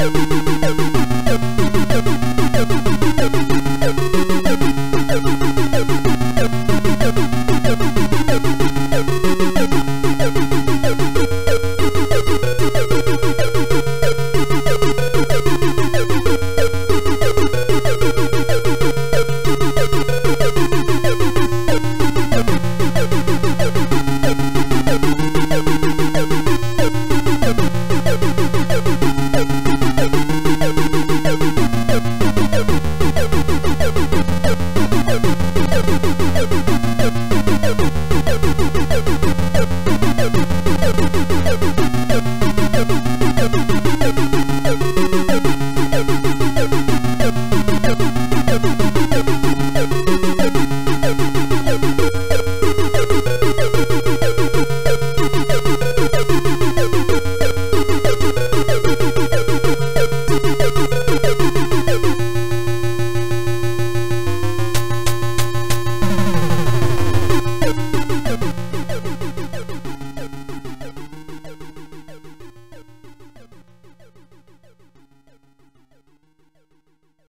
you.